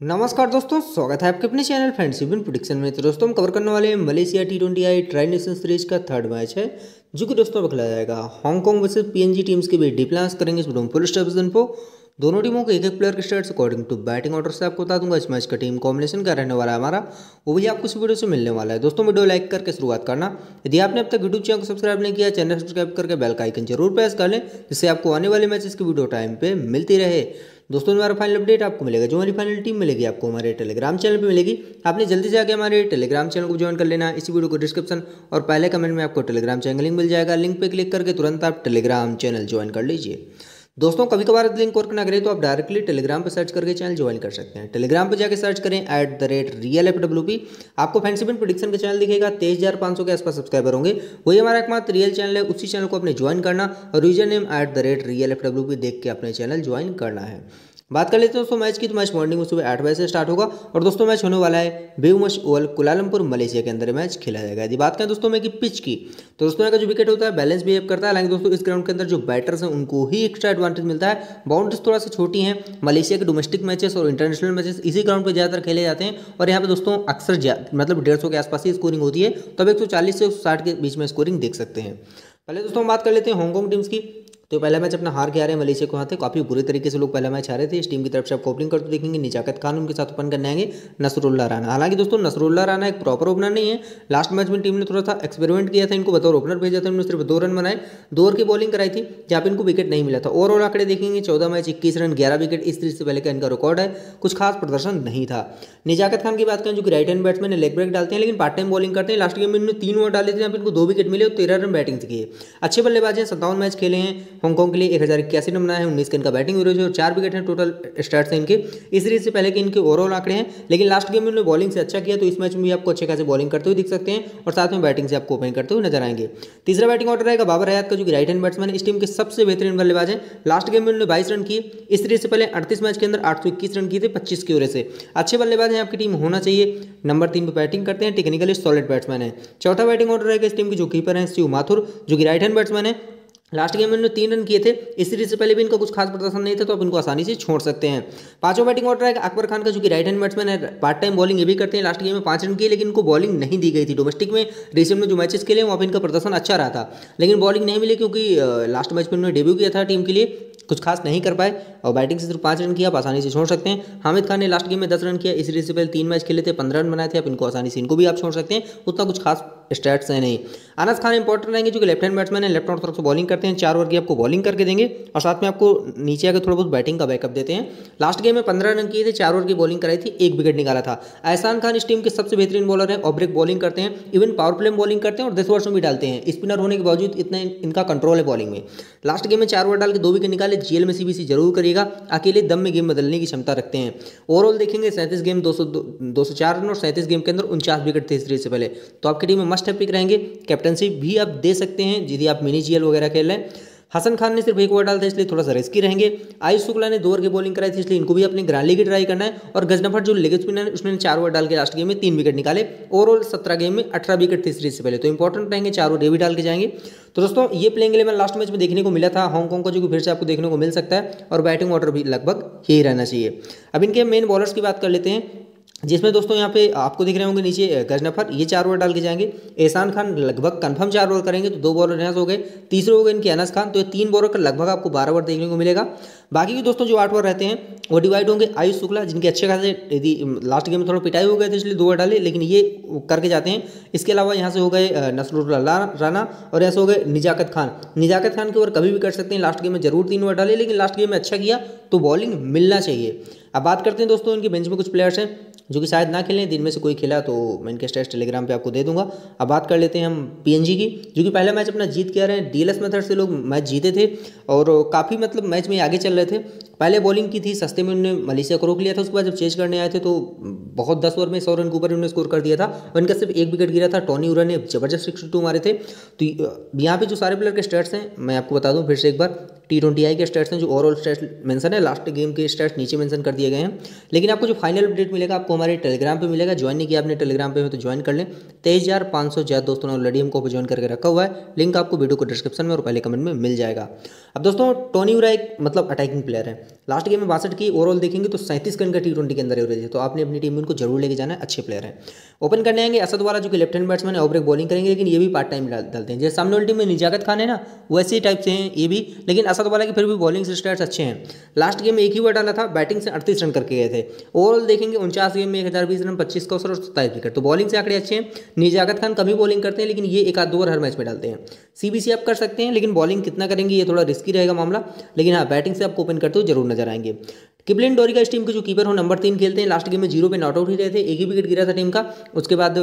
नमस्कार दोस्तों, स्वागत है आपके अपने चैनल फ्रेंड्स इवन प्रोडिक्शन में। तो दोस्तों, हम कवर करने वाले हैं Malaysia T twenty I tri nation series का थर्ड मैच है, जो कि दोस्तों अब जाएगा। हांगकांग वर्सेज पीएनजी टीम्स के बीच डिप्लांस करेंगे इस फुल स्टेप को। दोनों टीमों के एक एक प्लेयर के stats according to batting order से आपको बता दूँगा। इस मैच का टीम कॉम्बिनेशन क्या रहने वाला है हमारा, वो भी आपको इस वीडियो से मिलने वाला है। दोस्तों, वीडियो लाइक करके शुरुआत करना। यदि आपने अब तक यूट्यूब चैनल को सब्सक्राइब नहीं किया चैनल सब्सक्राइब करके बेल का आइकन ज़रूर प्रेस कर लें, जिससे आपको आने वाले मैचेस की वीडियो टाइम पर मिलती रहे। दोस्तों हमारा फाइनल अपडेट आपको मिलेगा। जो हमारी फाइनल टीम मिलेगी, आपको हमारे टेलीग्राम चैनल पे मिलेगी। आपने जल्दी से आके हमारे टेलीग्राम चैनल को ज्वाइन कर लेना। इसी वीडियो को डिस्क्रिप्शन और पहले कमेंट में आपको टेलीग्राम चैनल लिंक मिल जाएगा। लिंक पे क्लिक करके तुरंत आप टेलीग्राम चैनल ज्वाइन कर लीजिए। दोस्तों कभी कभार लिंक वर्क ना करें तो आप डायरेक्टली टेलीग्राम पर सर्च करके चैनल ज्वाइन कर सकते हैं। टेलीग्राम पर जाकर सर्च करें at the rate real F W P आपको फैंसी बिन प्रोडिक्शन का चैनल दिखेगा, तेईस हज़ार पाँच सौ के आसपास सब्सक्राइबर होंगे। वही हमारा एकमात्र रियल चैनल है, उसी चैनल को अपने ज्वाइन करना और user name at the rate real F W P देख के अपने चैनल ज्वाइन करना है। बात कर लेते हैं दोस्तों मैच की। तो मैच मॉर्निंग में सुबह आठ बजे से स्टार्ट होगा और दोस्तों मैच होने वाला है बेउमश ओवल कुलालमपुर, मलेशिया के अंदर मैच खेला जाएगा। यदि बात करें दोस्तों में कि पिच की तो दोस्तों का जो विकेट होता है बैलेंस बिहेव करता है। हालाँकि दोस्तों इस ग्राउंड के अंदर जो बैटर्स हैं, उनको ही एक्स्ट्रा एडवांटेज मिलता है। बाउंड्रीज थोड़ा सा छोटी हैं। मलेशिया के डोमेस्टिक मैचेस और इंटरनेशनल मैचेस इसी ग्राउंड पर ज़्यादातर खेले जाते हैं। और यहाँ पे दोस्तों अक्सर मतलब डेढ़ के आसपास ही स्कोरिंग होती है। तो अब एक सौ चालीस से साठ के बीच में स्कोरिंग देख सकते हैं। पहले दोस्तों हम बात कर लेते हैं हांगकॉन्ग टीम्स की। तो पहला मैच अपना हार के आ रहे हैं मलेशिया को हाथे काफ़ी बुरे तरीके से लोग पहला मैच हारे थे। इस टीम की तरफ़ से आप ओपनिंग करते देखेंगे निजाकत खान उनके साथ ओपन करने आएँगे, नसरुल्ला राना हालाँकि दोस्तों, नसरुल्ला राना एक प्रॉपर ओपनर नहीं है। लास्ट मैच में टीम ने थोड़ा सा एक्सपेरिमेंट किया था, इनको बतौर ओपनर भेजा था उन्होंने सिर्फ़ दो रन बनाए, दो ओवर की बॉलिंग कराई थी, जहाँ पर इनको विकेट नहीं मिला था। ओवरऑल आंकड़े देखेंगे, चौदह मैच, इक्कीस रन, ग्यारह विकेट इस तरीके से पहले का इनका रिकॉर्ड है। कुछ खास प्रदर्शन नहीं था। निजाकत खान की बात करें, जो कि राइट हैंड बैट्समैन है लेग ब्रेक डालते हैं लेकिन पार्ट टाइम बॉलिंग करते हैं। लास्ट गेम में इन्होंने तीन ओवर डाले थे, जहाँ पर इनको दो विकेट मिले और तेरह रन बैटिंग किए। अच्छे बल्लेबाज हैं, सत्तावन मैच खेले हैं हांगकॉन्ग के लिए एक हज़ार इक्यासी बनाए हैं, उन्नीस के इनका बैटिंग एवरेज है और चार विकेट हैं टोटल स्टार्ट से इनके। इस सीरीज़ से पहले के इनके ओवरऑल आंकड़े हैं, लेकिन लास्ट गेम में उन्होंने बॉलिंग से अच्छा किया तो इस मैच में भी आपको अच्छे खासे बॉलिंग करते हुए दिख सकते हैं और साथ में बैटिंग से आपको ओपन करते हुए नज़र आएँगे। तीसरा बैटिंग ऑर्डर रहेगा बाबर हयात का, जो कि राइट हैंड बैट्समैन इस टीम के सबसे बेहतरीन बल्लेबाज हैं। लास्ट गेम में उन्होंने बाईस रन किए। इस सीरीज़ से पहले अड़तीस मैच के अंदर आठ रन किए थे पच्चीस की ओर से। अच्छे बल्लेबाज हैं आपकी टीम होना चाहिए। नंबर तीन पर बैटिंग करते हैं टेक्निकली सॉलिड बैट्समैन है। चौथा बैटिंग ऑर्डर रहेगा इस टीम की, जो कीपर है, शिव माथुर, जो कि राइट हैंड बैट्समैन है। लास्ट गेम में उन्होंने तीन रन किए थे। इस सीरीज़ से पहले भी इनका कुछ खास प्रदर्शन नहीं था तो आप इनको आसानी से छोड़ सकते हैं। पाँचों बैटिंग ऑर्डर है अकबर खान का, जो कि राइट हैंड बैट्समैन है। पार्ट टाइम बॉलिंग ये भी करते हैं। लास्ट गेम में पाँच रन किए, लेकिन इनको बॉलिंग नहीं दी गई थी। डोमेस्टिक में रिसेंट में जो मैचेस खेले, वहाँ पर इनका प्रदर्शन अच्छा रहा था। लेकिन बॉलिंग नहीं मिली क्योंकि लास्ट मैच में उन्होंने डेब्यू किया था टीम के लिए। कुछ खास नहीं कर पाए। और बैटिंग से सिर्फ़ पाँच रन किया आप आसानी से छोड़ सकते हैं। हामिद खान ने लास्ट गेम में दस रन किया। इस सीरीज़ से पहले तीन मैच खेले थे, पंद्रह रन बनाए थे। आप इनको आसानी से, इनको भी आप छोड़ सकते हैं। उतना कुछ खास स्टैट्स हैं नहीं। अनस खान इंपॉर्टेंट रहेंगे जो कि लेफ़्ट हैंड बैट्समैन है लेफ़्ट हैंड तरफ़ से बॉलिंग करते हैं, चार ओवर की आपको बॉलिंग करके देंगे और साथ में आपको नीचे आकर थोड़ा बहुत बैटिंग का बैकअप देते हैं। लास्ट गेम में पंद्रह रन किए थे, चार ओवर की बॉलिंग कराई थी, एक विकेट निकाला था। एहसान खान इस टीम के सबसे बेहतरीन बॉलर है और ब्रेक बॉलिंग करते हैं इवन पावर प्ले में बॉलिंग करते हैं और दस ओवर्स में भी डालते हैं। स्पिनर होने के बावजूद इतना इनका कंट्रोल है बॉलिंग में। लास्ट गेम में चार ओवर डाल के दो विकेट निकाले जीएल में सीबीसी ज़रूर करिएगा, अकेले दम में गेम बदलने की क्षमता रखते हैं। ओवरऑल देखेंगे सैंतीस गेम दो सौ चार रन और सैंतीस गेम के अंदर उनचास विकेट थे सीरीज़ से पहले। तो आपकी टीम में मस्ट है पिक रहेंगे। कैप्टनशिप भी आप दे सकते हैं, यदि आप मिनी जीएल वगैरह खेल रहे हसन खान ने सिर्फ़ एक ओवर डाला था, इसलिए थोड़ा सा रिस्की रहेंगे। आयुष शुक्ला ने दो ओवर की बॉलिंग कराई थी, इसलिए इनको भी अपनी ग्राली की ट्राई करना है। और गजनफर जो लेग स्पिनर है, उसने चार ओवर डाल के लास्ट गेम में तीन विकेट निकाले। ओवरऑल सत्रह गेम में अठारह विकेट थे सीरीज़ से पहले। तो इंपॉर्टेंट रहेंगे, चार ओवर भी डाल के जाएँगे। तो दोस्तों, ये प्लेइंग इलेवन लास्ट मैच में देखने को मिला था। हांगकॉन्ग का जो फिर से आपको देखने को मिल सकता है। और बैटिंग ऑर्डर भी लगभग यही रहना चाहिए। अब इनके मेन बॉलर्स की बात कर लेते हैं। जिसमें दोस्तों यहाँ पे आपको दिख रहे होंगे नीचे गजनफर ये चार ओवर डाल के जाएँगे। एहसान खान लगभग कंफर्म चार ओवर करेंगे तो दो बॉलर यहाँ से हो गए। तीसरे हो गए इनके अनस खान तो ये तीन बॉलर का लगभग आपको बारह ओवर देखने को मिलेगा। बाकी के दोस्तों जो आठ ओवर रहते हैं, वो डिवाइड होंगे आयुष शुक्ला, जिनके अच्छे खासे यदि लास्ट गेम में थोड़ा पिटाई हो गए थे, इसलिए दो ओवर डाले, लेकिन ये करके जाते हैं। इसके अलावा यहाँ से हो गए नसरुल्ला राना और यहाँ हो गए निजाकत खान। निजाकत खान के ओवर कभी भी कर सकते हैं लास्ट गेम में ज़रूर तीन ओवर डाले, लेकिन लास्ट गेम में अच्छा किया तो बॉलिंग मिलना चाहिए। अब बात करते हैं दोस्तों इनके बेंच में कुछ प्लेयर्स हैं। जो कि शायद ना खेलें, दिन में से कोई खेला तो मैं इनके स्टेस्ट टेलीग्राम पे आपको दे दूँगा। अब बात कर लेते हैं हम पीएनजी की, जो कि पहला मैच अपना जीत के आ रहे हैं। डीएलएस मेथड से लोग मैच जीते थे और काफ़ी मतलब मैच में आगे चल रहे थे। पहले बॉलिंग की थी, सस्ते में उन्होंने मलेशिया को रोक लिया था, उसके बाद जब चेंज करने आए थे तो बहुत दस ओवर में, सौ रन के ऊपर उन्होंने स्कोर कर दिया था और इनका सिर्फ़ एक विकेट गिरा था। टॉनी उरा ने ज़बरदस्त सिक्सटी टू मारे थे। तो यहाँ पे जो सारे प्लेयर के स्टेट्स हैं, मैं आपको बता दूँ फिर से एक बार। टी ट्वेंटी आई के स्टेट्स हैं, जो ओवरऑल स्टेट्स मेंशन है लास्ट गेम के स्टेट्स नीचे मेंशन कर दिए गए हैं। लेकिन आपको जो फाइनल अपडेट मिलेगा, आपको हमारे टेलीग्राम पे मिलेगा। ज्वाइन नहीं किया आपने टेलीग्राम पे तो ज्वाइन कर लें। तेईस हज़ार पाँच सौ ज़्यादा दोस्तों ने ऑलरेडी हमको ज्वाइन करके रखा हुआ है। लिंक आपको वीडियो को डिस्क्रिप्शन में और पहले कमेंट में मिल जाएगा। अब दोस्तों टोनी उरा एक मतलब अटैकिंग प्लेयर है। लास्ट गेम में बासठ की ओवरऑल देखेंगे तो सैंतीस रन का टी ट्वेंटी के अंदर एवरेज है। तो आपने अपनी टीम में उनको ज़रूर लेके जाना। है अच्छे प्लेयर है। ओपन करने आएँगे असद वाला जो कि लेफ़्ट हैंड बैट्समैन है ओवरब्रेक बॉलिंग करेंगे, लेकिन ये भी पार्ट टाइम डालते हैं। जैसे सामने वाली टीम में निजाकत खान है ना, वैसे ही टाइप से हैं ये भी। लेकिन असद वाला की फिर भी बॉलिंग स्टैट्स अच्छे हैं। लास्ट गेम में एक ही ओवर डाला था बैटिंग से अड़तीस रन करके गए थे। ओवरऑल देखेंगे, उनचास में एक हज़ार बीस रन, पच्चीस का और सत्ताईस विकेट। तो बॉलिंग से आंकड़े अच्छे हैं। निजाकत खान कभी बॉलिंग करते हैं, लेकिन ये एक आध दो हर मैच में डालते हैं। सीबीसी आप कर सकते हैं, लेकिन बॉलिंग कितना करेंगे, ये थोड़ा रिस्की रहेगा मामला। लेकिन हाँ बैटिंग से आपको ओपन करते हुए ज़रूर नज़र आएँगे। किपलिन डोरी का इस टीम के जो कीपर हो नंबर तीन खेलते हैं। लास्ट गेम में ज़ीरो पे नॉट आउट ही रहे थे, एक ही विकेट गिरा था टीम का। उसके बाद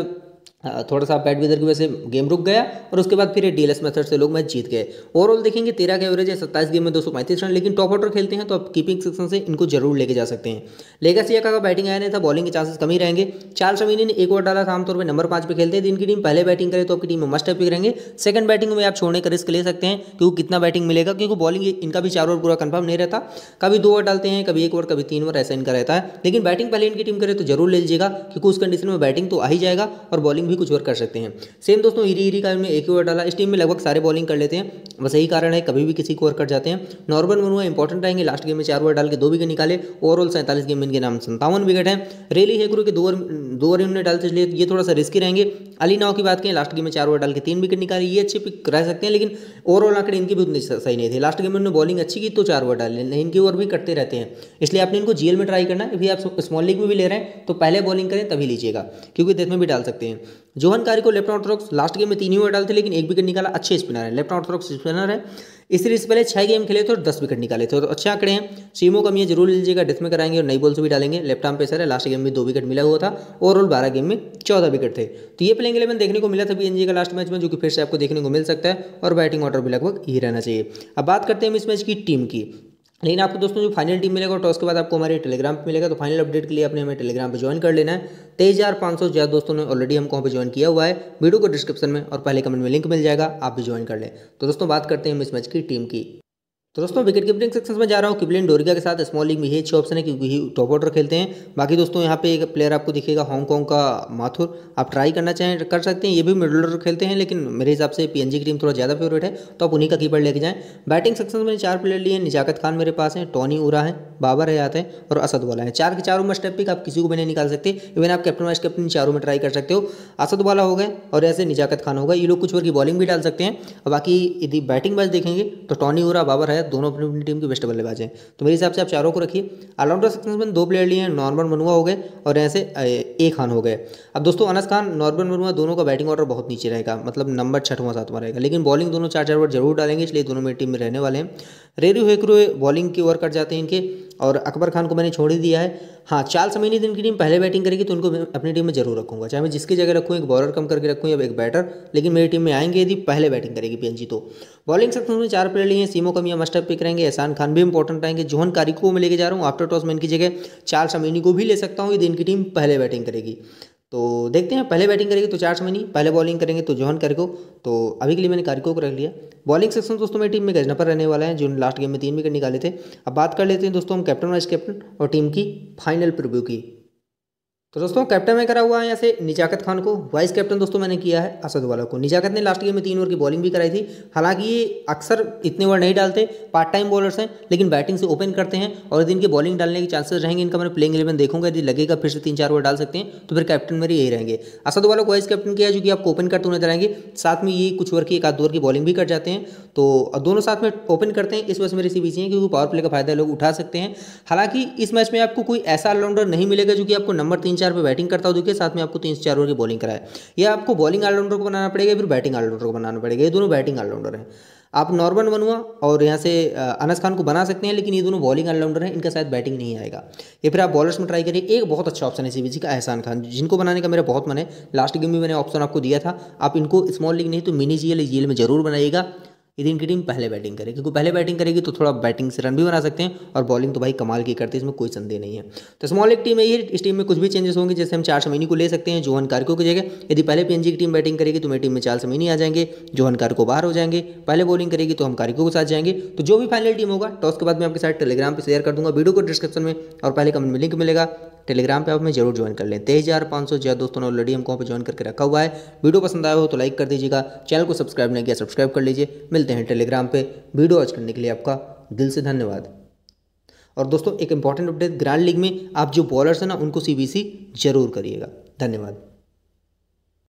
थोड़ा सा बैड वेदर की वजह से गेम रुक गया और उसके बाद फिर डी मेथड से लोग मैच जीत गए। ओवरऑल देखेंगे, तेरह का एवरेज है, सत्ताईस गेम में दो सौ पैंतीस रन, लेकिन टॉप ऑर्डर खेलते हैं तो आप कीपिंग सेक्शन से इनको ज़रूर लेके जा सकते हैं। लेगा का बैटिंग आया नहीं था बॉलिंग के चांसेस कम ही रहेंगे। चार शमीनी ने एक ओवर डाला था, आमतौर पर नंबर पाँच पर खेलते हैं इनकी टीम पहले बैटिंग करे तो आपकी टीम में मस्ट पिक रहेंगे। सेकंड बैटिंग में आप छोड़ने का रिस्क ले सकते हैं, क्योंकि कितना बैटिंग मिलेगा, क्योंकि बॉलिंग इनका भी चार ओवर पूरा कन्फर्म नहीं रहता। कभी दो ओवर डालते हैं, कभी एक ओवर कभी तीन ओवर ऐसा इनका रहता है। लेकिन बैटिंग पहले इनकी टीम करे तो ज़रूर ले लीजिएगा, क्योंकि उस कंडीशन में बैटिंग तो आ ही जाएगा और बॉलिंग भी कुछ ओवर कर सकते हैं। सेम दोस्तों हीरी हीरी का एक ही ओवर डाला। इस टीम में लगभग सारे बॉलिंग कर लेते हैं। बस यही कारण है, कभी भी किसी को ओवर कर जाते हैं। नॉर्मल मनुआ इंपॉर्टेंट रहेंगे लास्ट गेम में चार ओवर डाल के दो विकेट निकाले। ओवरऑल सैंतालीस गेम में इनके नाम संतावन विकेट है। रेली हेगुरु के दो ओवर दो ओवर इन्होंने डालते इसलिए ये थोड़ा सा रिस्की रहेंगे। अली नाव की बात करें लास्ट गेम में चार ओवर डाल के तीन विकेट निकाले। ये अच्छे पिक रह सकते हैं, लेकिन ओवरऑल आंकड़े इनकी भी उतनी सही नहीं थे। लास्ट गेम में उन्होंने बॉलिंग अच्छी की तो चार ओवर डाले इनकी ओवर भी करते रहते हैं। इसलिए आपने इनको जीएल में ट्राई करना। है आप स्मॉल लीग में भी ले रहे हैं तो पहले बॉलिंग करें, तभी लीजिएगा। क्योंकि डेथ में भी डाल सकते हैं। जोहन कारी को लेफ़्ट ऑर्थोडॉक्स लास्ट गेम में तीन ही ओवर डालते लेकिन एक विकेट निकाला, अच्छे स्पिनर है। लेफ़्ट ऑर्थोडॉक्स स्पिनर है। इस सीरीज़ पहले छह गेम खेले थे और दस विकेट निकाले थे तो अच्छे आंकड़े हैं। सीमो कमी ज़रूर लीजिएगा डेथ में कराएँगे और नई बॉल से भी डालेंगे। लेफ़्ट आर्म पेसर है, लास्ट गेम में दो विकेट मिला हुआ था ओवरऑल बारह गेम में चौदह विकेट थे। तो ये प्लेइंग इलेवन देखने को मिला था पीएनजी का लास्ट मैच में, जो कि फिर से आपको देखने को मिल सकता है और बैटिंग ऑर्डर भी लगभग यही रहना चाहिए। अब बात करते हैं इस मैच की टीम की। लेकिन आपको दोस्तों, जो फाइनल टीम मिलेगा टॉस के बाद आपको हमारे टेलीग्राम पे मिलेगा तो फाइनल अपडेट के लिए अपने हमें टेलीग्राम पे ज्वाइन कर लेना है। तेईस हज़ार पाँच सौ ज़्यादा दोस्तों ने ऑलरेडी हमको वहाँ पे ज्वाइन किया हुआ है। वीडियो को डिस्क्रिप्शन में और पहले कमेंट में लिंक मिल जाएगा, आप भी ज्वाइन कर लें। तो दोस्तों, बात करते हैं हम इस मैच की टीम की। तो दोस्तों विकेट कीपिंग सेक्शन में जा रहा हूँ। किबलिन डोरिगा के साथ स्मॉल लीग में ये अच्छे ऑप्शन है क्योंकि टॉप ऑर्डर खेलते हैं। बाकी दोस्तों, यहाँ पे एक प्लेयर आपको दिखेगा हांगकॉन्ग का माथुर आप ट्राई करना चाहें, कर सकते हैं। ये भी मिडल ऑर्डर खेलते हैं, लेकिन मेरे हिसाब से पीएनजी की टीम थोड़ा ज़्यादा फेवरेट है तो आप उन्हीं का कीपर लेके जाएँ। बैटिंग सेक्शन में चार प्लेयर लिए निजाकत खान मेरे पास हैं टॉनी उरा है बाबर हयात है और असद वाला है। चार के चारों में स्टेप पिक आप किसी को भी नहीं निकाल सकते। इवन आप कैप्टन वाइस कैप्टन चारों में ट्राई कर सकते हो। असद वाला हो गए और ऐसे निजाकत खान होगा ये लोग कुछ ओवर की बॉलिंग भी डाल सकते हैं। बाकी यदि बैटिंग मैच देखेंगे तो टॉनी उरा बाबर हयात दोनों अपनी अपनी टीम के बेस्ट बल्लेबाज हैं। तो मेरे हिसाब से आप चारों को रखिए। ऑलराउंडर सेक्शन में दो प्लेयर लिए हैं नॉर्मल मनुआ हो गए और ऐसे ए खान हो गए। अब दोस्तों अनस खान नॉर्मल मनुआ दोनों का बैटिंग ऑर्डर बहुत नीचे रहेगा मतलब नंबर छठवां सातवां रहेगा। लेकिन बॉलिंग दोनों चार चार ओवर ज़रूर डालेंगे, इसलिए दोनों मेरी टीम में रहने वाले हैं। रेरू हेकरू बॉलिंग की ओवर कट जाते हैं इनके। और अकबर खान को मैंने छोड़ ही दिया है। हाँ चाल समयनी दिन की टीम पहले बैटिंग करेगी तो उनको अपनी टीम में ज़रूर रखूँगा। चाहे मैं जिसकी जगह रखूँ, एक बॉलर कम करके रखूँ या एक बैटर लेकिन मेरी टीम में आएँगे यदि पहले बैटिंग करेगी पीएनजी तो। बॉलिंग सेक्शन में चार प्लेयर लिए हैं, सीमो कमिया मस्टर पिक रहेंगे, एहसान खान भी इंपॉर्टेंट रहेंगे, जोहन कारिको को मैं लेके जा रहा हूँ आफ्टर टॉस में इनकी जगह चार शमीनी को भी ले सकता हूँ यदि इनकी टीम पहले बैटिंग करेगी। तो देखते हैं, पहले बैटिंग करेंगे तो चार समय नहीं पहले बॉलिंग करेंगे तो जोहन कारिको तो अभी के लिए मैंने कारिको को रख लिया। बॉलिंग सेक्शन दोस्तों मेरी टीम में गजना पर रहने वाला है, जो लास्ट गेम में तीन विकेट निकाले थे। अब बात कर लेते हैं दोस्तों हम कैप्टन वाइस कैप्टन और टीम की फाइनल प्रिव्यू की। तो दोस्तों, कैप्टन में करा हुआ है यहाँ से निजाकत खान को, वाइस कैप्टन दोस्तों मैंने किया है असद वाला को। निजाकत ने लास्ट गेम में तीन ओवर की बॉलिंग भी कराई थी। हालाँकि ये अक्सर इतने ओवर नहीं डालते पार्ट टाइम बॉलर्स हैं, लेकिन बैटिंग से ओपन करते हैं और यदि इनके बॉलिंग डालने के चांसेस रहेंगे। इनका मैं प्लेइंग इलेवन देखूँगा, यदि लगेगा फिर से तीन चार ओवर डाल सकते हैं तो फिर कैप्टन मेरे यही रहेंगे। असद वाला को वाइस कैप्टन किया जो कि आपको ओपन करते हुए नज़र आएँगे। साथ में ये कुछ ओवर की एक आध ओवर की बॉलिंग भी कर जाते हैं। तो दोनों साथ में ओपन करते हैं, इस वजह से मेरी सी बीसी है, क्योंकि पावर प्ले का फ़ायदा लोग उठा सकते हैं। हालाँकि इस मैच में आपको कोई ऐसा ऑलराउंडर नहीं मिलेगा, जो कि आपको नंबर तीन चार पर बैटिंग करता हो के साथ में आपको तीन से चार ओवर की बॉलिंग कराए। या आपको बॉलिंग ऑलराउंडर को बनाना पड़ेगा फिर बैटिंग ऑलराउंडर को बनाना पड़ेगा? ये दोनों बैटिंग ऑलराउंडर हैं। आप नॉर्मल बनवा और यहाँ से अनस खान को बना सकते हैं, लेकिन ये दोनों बॉलिंग ऑलराउंडर हैं, इनका शायद बैटिंग नहीं आएगा। या फिर आप बॉलर्स में ट्राई करिए, एक बहुत अच्छा ऑप्शन है सीबीसी का, एहसान खान। जिनको बनाने का मेरा बहुत मन है, लास्ट गेम में मैंने ऑप्शन आपको दिया था। आप इनको स्मॉल लीग नहीं तो मिनी जीएल जीएल में ज़रूर बनाइएगा। यदि इनकी टीम पहले बैटिंग करेगी। क्योंकि पहले बैटिंग करेगी तो थोड़ा बैटिंग से रन भी बना सकते हैं और बॉलिंग तो भाई कमाल की करती है, इसमें कोई संदेह नहीं है। तो स्मॉल एक टीम है ये इस टीम में कुछ भी चेंजेस होंगे, जैसे हम चार समीनी को ले सकते हैं, जोहन कारको की जगह। यदि पहले पीएनजी की टीम बैटिंग करेगी तो मेरी टीम में चार समीनी आ जाएँगे, जोहन कारको बाहर हो जाएँगे। पहले बॉलिंग करेगी तो हम कारिको के साथ जाएँगे। तो जो भी फाइनल टीम होगा टॉस के बाद मैं आपके साथ टेलीग्राम पर शेयर कर दूँगा वीडियो को डिस्क्रिप्शन में, और पहले कमेंट में लिंक मिलेगा। टेलीग्राम पर आप हमें ज़रूर ज्वाइन कर लें। तेईस हज़ार पाँच सौ ज़्यादा दोस्तों ने ऑलरेडी हमको वहाँ पर ज्वाइन करके रखा हुआ है। वीडियो पसंद आया हो तो लाइक कर दीजिएगा। चैनल को सब्सक्राइब नहीं किया सब्सक्राइब कर लीजिए। मिलते हैं टेलीग्राम पर वीडियो वॉच करने के लिए आपका दिल से धन्यवाद। और दोस्तों, एक इंपॉर्टेंट अपडेट ग्रैंड लीग में आप जो बॉलर्स हैं ना, उनको सीबीसी ज़रूर करिएगा। धन्यवाद।